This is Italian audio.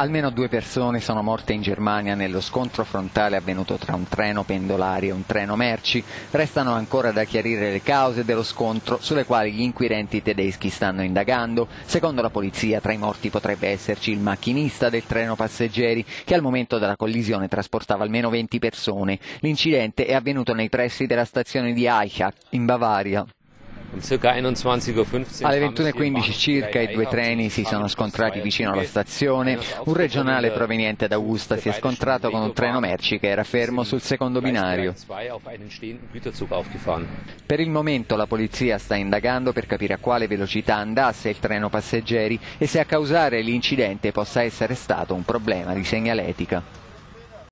Almeno due persone sono morte in Germania nello scontro frontale avvenuto tra un treno pendolari e un treno merci. Restano ancora da chiarire le cause dello scontro sulle quali gli inquirenti tedeschi stanno indagando. Secondo la polizia tra i morti potrebbe esserci il macchinista del treno passeggeri che al momento della collisione trasportava almeno 20 persone. L'incidente è avvenuto nei pressi della stazione di Eichach in Bavaria. Alle 21.15 circa i due treni si sono scontrati vicino alla stazione. Un regionale proveniente da Augusta si è scontrato con un treno merci che era fermo sul secondo binario. Per il momento la polizia sta indagando per capire a quale velocità andasse il treno passeggeri e se a causare l'incidente possa essere stato un problema di segnaletica.